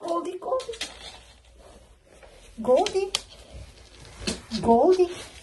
Goldie. Goldie. Goldie.